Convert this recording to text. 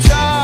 I.